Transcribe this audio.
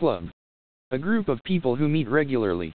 Club. A group of people who meet regularly.